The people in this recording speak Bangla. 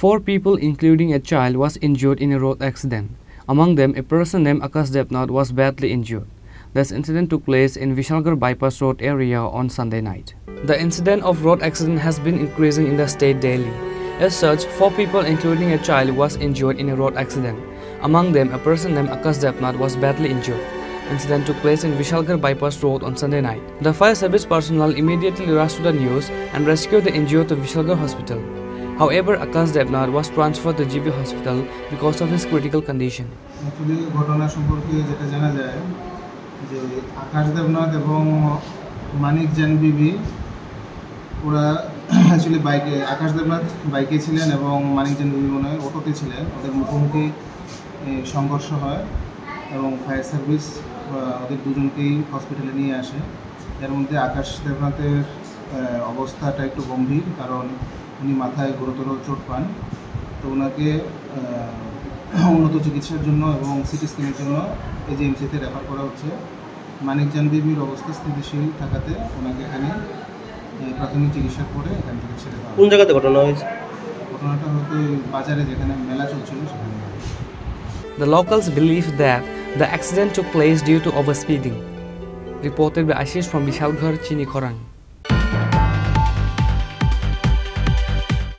Four people, including a child, was injured in a road accident. Among them, a person named Akash Debnath was badly injured. This incident took place in Vishalgarh bypass road area on Sunday night. The incident of road accident has been increasing in the state daily. As such, four people, including a child, was injured in a road accident. Among them, a person named Akash Debnath was badly injured. Incident took place in Vishalgarh bypass road on Sunday night. The fire service personnel immediately rushed to the news and rescued the injured to Vishalgarh hospital. However, Akash Debnath was transferred to GB hospital because of his critical condition. Actually ঘটনা সম্পর্কে যেটা জানা যায় যে আকাশ দেবনাথ এবং মানিক জ্যান বিবি ওরা অ্যাকচুয়ালি বাইকে আকাশ দেবনাথ বাইকে ছিলেন এবং মানিক জ্যান বিবি মনে হয় অটোতে ছিলেন ওদের মুখোমুখি সংঘর্ষ হয় এবং ফায়ার সার্ভিস ওদের দুজনকেই হসপিটালে নিয়ে আসে এর মধ্যে আকাশ দেবনাথের অবস্থাটা একটু গম্ভীর কারণ উনি মাথায় গুরুতর চোট পান। তো ওনাকে উন্নত চিকিৎসার জন্য এবং সিটি স্ক্যানের জন্য এজিএমসিতে রেফার করা হচ্ছে। মানিক জান বিবির অবস্থা স্থিতিশীল থাকাতে ওনাকে এখানে প্রাথমিক চিকিৎসা করে এখান থেকে ছেড়ে দেওয়া কোন জায়গাতে ঘটনা হয়েছে? ঘটনাটা হয়তো বাজারে যেখানে মেলা চলছিল সেখানে। The locals believe that the accident took place due to overspeeding. Reported by Ashish from Vishalgarh, Chini Khorang.